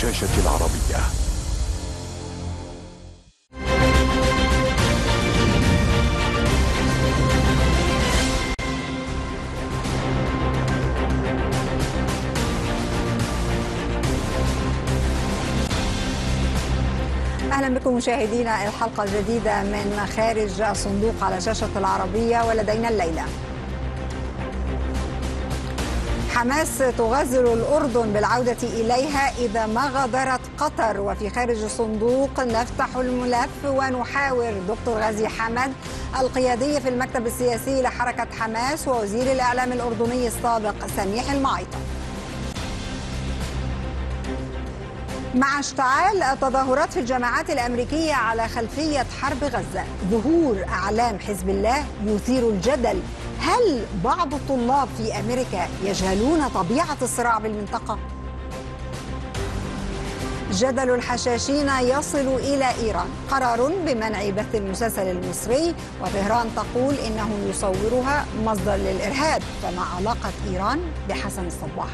شاشة العربية. أهلا بكم مشاهدينا الحلقة الجديدة من خارج الصندوق على شاشه العربية ولدينا الليلة. حماس تغزل الأردن بالعودة إليها إذا ما غادرت قطر. وفي خارج الصندوق نفتح الملف ونحاور. دكتور غازي حمد القيادي في المكتب السياسي لحركة حماس ووزير الإعلام الأردني السابق سميح المعيطة مع اشتعال التظاهرات في الجامعات الأمريكية على خلفية حرب غزة ظهور أعلام حزب الله يثير الجدل هل بعض الطلاب في أمريكا يجهلون طبيعة الصراع بالمنطقة؟ جدل الحشاشين يصل إلى إيران قرار بمنع بث المسلسل المصري وطهران تقول إنه يصورها مصدر للإرهاب فما علاقة إيران بحسن الصباح؟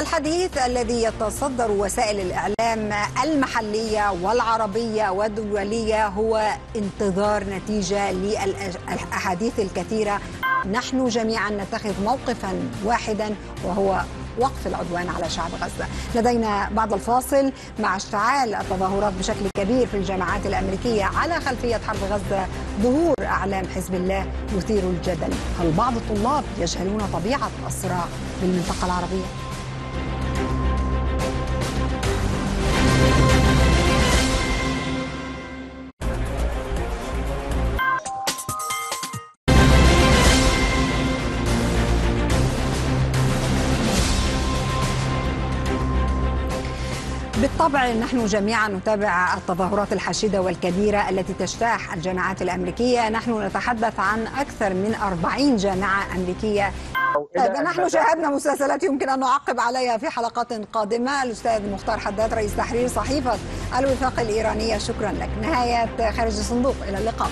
الحديث الذي يتصدر وسائل الإعلام المحلية والعربية والدولية هو انتظار نتيجة للأحاديث الكثيرة. نحن جميعا نتخذ موقفا واحدا وهو وقف العدوان على شعب غزة. لدينا بعد الفاصل مع اشتعال التظاهرات بشكل كبير في الجامعات الأمريكية على خلفية حرب غزة. ظهور أعلام حزب الله يثير الجدل. هل بعض الطلاب يجهلون طبيعة الصراع بالمنطقة العربية؟ بالطبع نحن جميعا نتابع التظاهرات الحشيدة والكبيرة التي تجتاح الجامعات الأمريكية. نحن نتحدث عن أكثر من 40 جامعة أمريكية. طيب نحن شاهدنا مسلسلات يمكن أن نعقب عليها في حلقات قادمة. الأستاذ مختار حداد رئيس تحرير صحيفة الوفاق الإيرانية شكرا لك. نهاية خارج الصندوق إلى اللقاء.